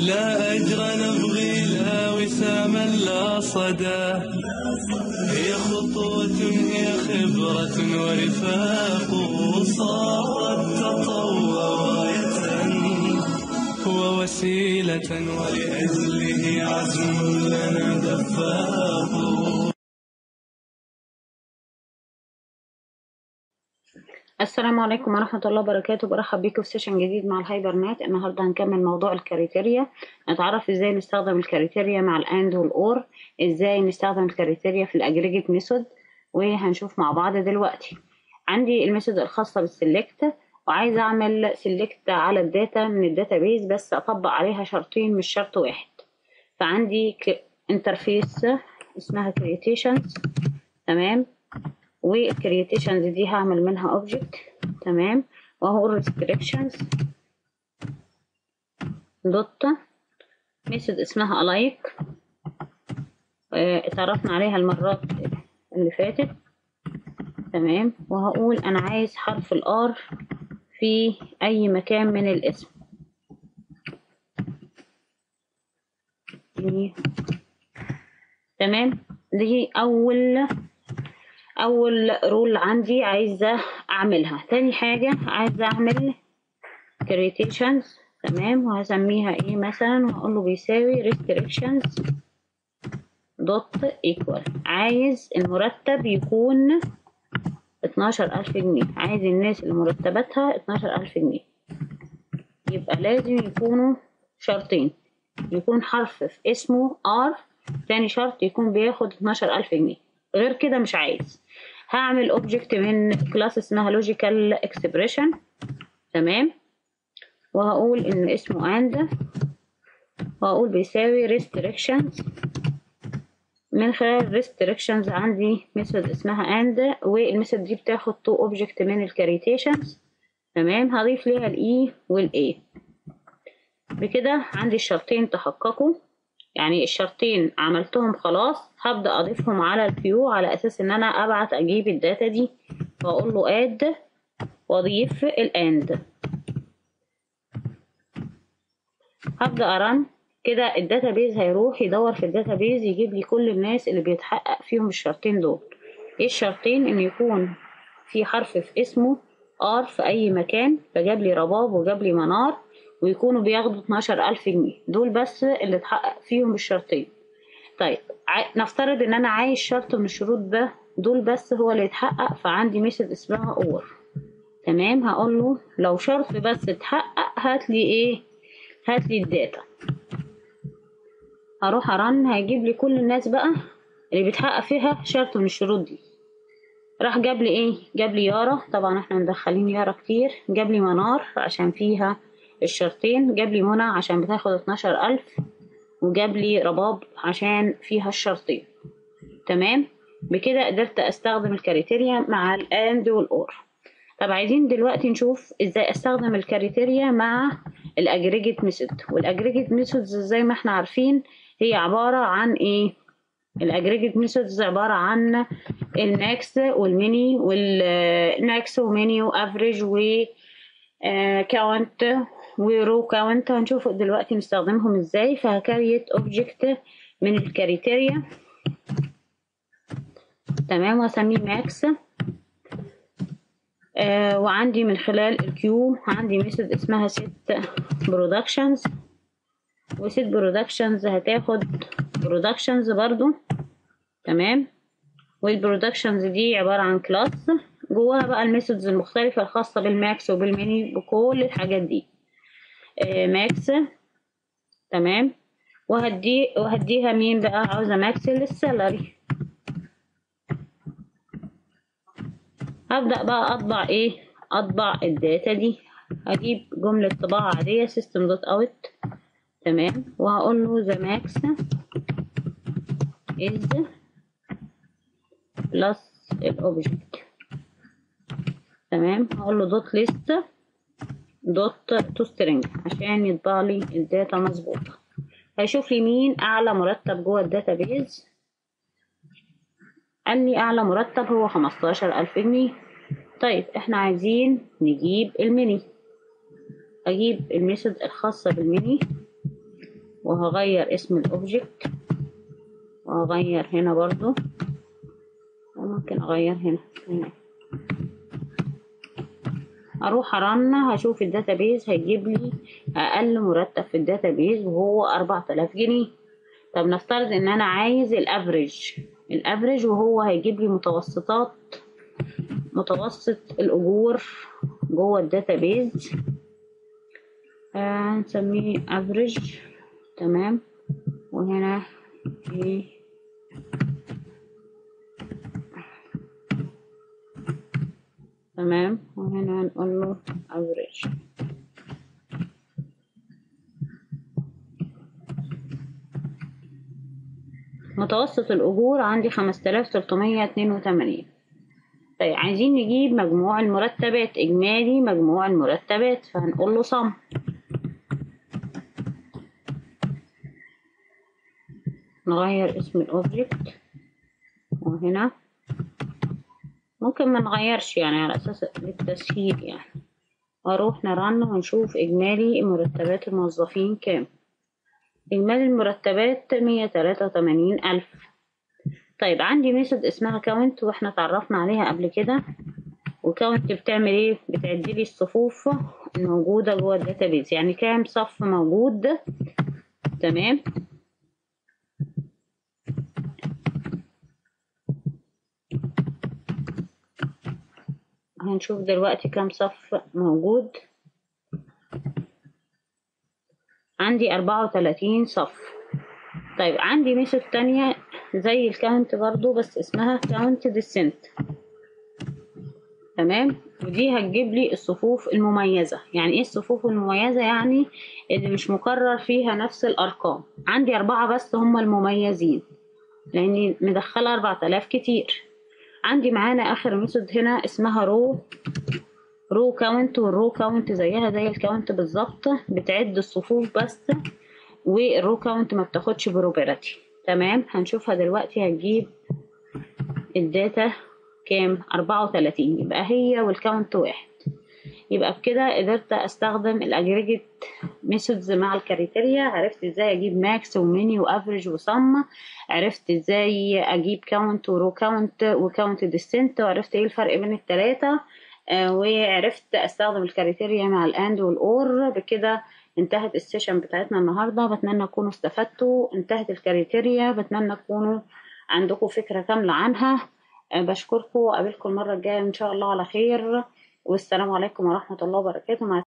لا أجر نبغي لا وساما لا صدى. هي خطوة هي خبرة ورفاق صارت تطوع غاية ووسيلة ولأجله عزم لنا دفاق. السلام عليكم ورحمة الله وبركاته. برحب بيكم في سيشن جديد مع الهايبر نت النهاردة هنكمل موضوع الكريتيريا نتعرف إزاي نستخدم ال criteria مع ال and وال or. إزاي نستخدم ال criteria في ال aggregate method. وهنشوف مع بعض دلوقتي. عندي ال method الخاصة بال select وعايزة أعمل select على ال data من ال database بس أطبق عليها شرطين مش شرط واحد. فعندي interface اسمها criterions تمام؟ وال criterions دي هعمل منها object تمام؟ وهقول restrictions. دوت method اسمها ilike. آه اتعرفنا عليها المرات اللي فاتت. تمام؟ وهقول أنا عايز حرف ال R في أي مكان من الاسم. تمام؟ دي أول أول رول عندي عايزة أعملها. تاني حاجة عايزة أعمل creations تمام. وهسميها إيه مثلا؟ وهقول له بيساوي restrictions دوت equal. عايز المرتب يكون اتناشر ألف جنيه. عايز الناس اللي مرتباتها اتناشر ألف جنيه. يبقى لازم يكونوا شرطين. يكون حرف في اسمه R تاني شرط يكون بياخد اتناشر ألف جنيه. غير كده مش عايز. هعمل object من class اسمها logical expression. تمام؟ وهقول إن اسمه and وهقول بيساوي restrictions من خلال restrictions عندي method اسمها and وال method دي بتاخد two object من ال criterions تمام؟ هضيف ليها الاي والاي بكده عندي الشرطين تحققوا. يعني الشرطين عملتهم خلاص هبدأ أضيفهم على ال Q على أساس إن أنا أبعت أجيب ال data دي وأقول له add وأضيف ال and هبدأ أ run. كده ال database هيروح يدور في ال database يجيب لي كل الناس اللي بيتحقق فيهم الشرطين دول. إيه الشرطين؟ إن يكون في حرف في اسمه ار في أي مكان فجاب لي رباب وجاب لي منار. ويكونوا بياخدوا 12 ألف جنيه. دول بس اللي اتحقق فيهم الشرطين. طيب نفترض إن أنا عايز شرط من الشروط ده دول بس هو اللي يتحقق فعندي method اسمها or. تمام؟ هقول له لو شرط بس اتحقق هات لي إيه؟ هات لي ال data. هروح أ run هيجيب لي كل الناس بقى اللي بيتحقق فيها شرط من الشروط دي. راح جاب لي إيه؟ جاب لي يارا طبعا إحنا مدخلين يارا كتير. جاب لي منار عشان فيها الشرطين جاب لي منى عشان بتاخد اتناشر ألف وجاب لي رباب عشان فيها الشرطين. تمام؟ بكده قدرت أستخدم ال criteria مع ال and وال or طب عايزين دلوقتي نشوف إزاي أستخدم ال criteria مع ال aggregate method. وال aggregate methods زي ما إحنا عارفين هي عبارة عن إيه؟ ال aggregate methods عبارة عن الماكس والميني والماكس وميني وافريج و كاونت ورو كاونت هنشوف دلوقتي نستخدمهم إزاي. فه create object من ال criteria. تمام واسميه max. آه وعندي من خلال ال Q عندي method اسمها set projections. و set projections هتاخد projections برضو. تمام؟ وال projections دي عبارة عن class جواها بقى ال methods المختلفة الخاصة بال max وبال min بكل الحاجات دي. max تمام. وهدي وهديها مين بقى؟ عاوزة max لل salary. هبدأ بقى أطبع إيه؟ أطبع ال data دي. هجيب جملة طباعة عادية system dot out. تمام. وهقول له the max is plus ال object تمام. هقول له dot list dot to string عشان يطبع لي ال data مظبوطة. هيشوف لي مين أعلى مرتب جوه ال database. قال لي أعلى مرتب هو خمستاشر ألف جنيه. طيب إحنا عايزين نجيب ال min أجيب ال method الخاصة بال min وهغير اسم ال object وهغير هنا برضو. وممكن أغير هنا. هنا. أروح أ run هشوف ال database هيجيب لي أقل مرتب في ال database وهو 4000 جنيه. طب نفترض إن أنا عايز ال average ال average وهو هيجيب لي متوسطات متوسط الأجور جوه ال database. آه نسميه average تمام. وهنا في تمام؟ وهنا هنقول له average. متوسط الأجور عندي خمسة آلاف تلتمية اتنين وتمانين. طيب عايزين نجيب مجموع المرتبات. إجمالي مجموع المرتبات. فهنقول له sum. نغير اسم الأوبجكت وهنا ممكن ما نغيرش يعني على أساس للتسهيل يعني. وأروح نرن ونشوف إجمالي مرتبات الموظفين كام. إجمالي المرتبات مية تلاتة وتمانين ألف. طيب عندي method اسمها count وإحنا اتعرفنا عليها قبل كده. و count بتعمل إيه؟ بتعدلي الصفوف الموجودة جوه ال database يعني كام صف موجود؟ تمام. هنشوف دلوقتي كام صف موجود. عندي أربعة وتلاتين صف. طيب عندي method تانية زي ال count برضو بس اسمها count distinct. تمام؟ ودي هتجيب لي الصفوف المميزة. يعني إيه الصفوف المميزة؟ يعني اللي مش مكرر فيها نفس الأرقام. عندي أربعة بس هم المميزين لأني مدخلة أربعة آلاف كتير. عندي معانا آخر method هنا اسمها row. row count وال row count زيها زي ال count بالظبط. بتعد الصفوف بس. وال row count ما بتاخدش property تمام؟ هنشوفها دلوقتي. هتجيب ال data كام؟ أربعة وتلاتين. يبقى هي وال count واحد. يبقى بكده قدرت أستخدم ال aggregate methods مع ال criteria. عرفت إزاي أجيب max و min و average و sum. عرفت إزاي أجيب count و row count و count distinct وعرفت إيه الفرق بين التلاتة. آه وعرفت أستخدم ال criteria مع ال and وال or بكده انتهت ال session بتاعتنا النهارده. بتمنى تكونوا استفدتوا. انتهت ال criteria. بتمنى تكونوا عندكم فكرة كاملة عنها. آه بشكركم. وقابلكم المرة الجاية إن شاء الله على خير. والسلام عليكم ورحمة الله وبركاته. مع